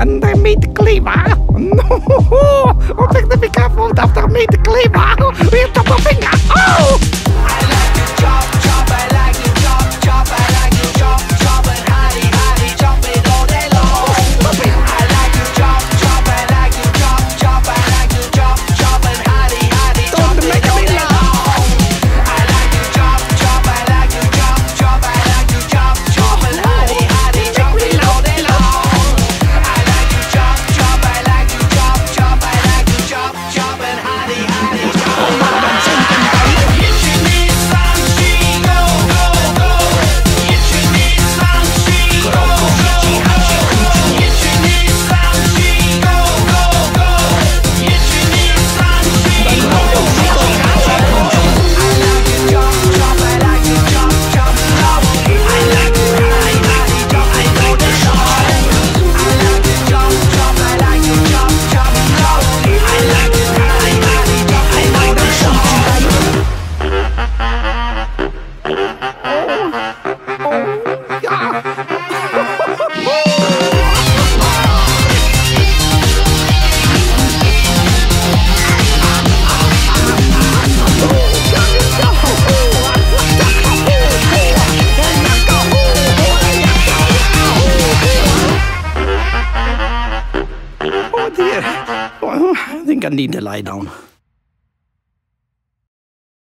and I made cleaver. No, oh, be careful after made cleaver with the finger. Oh, oh, I think I need to lie down.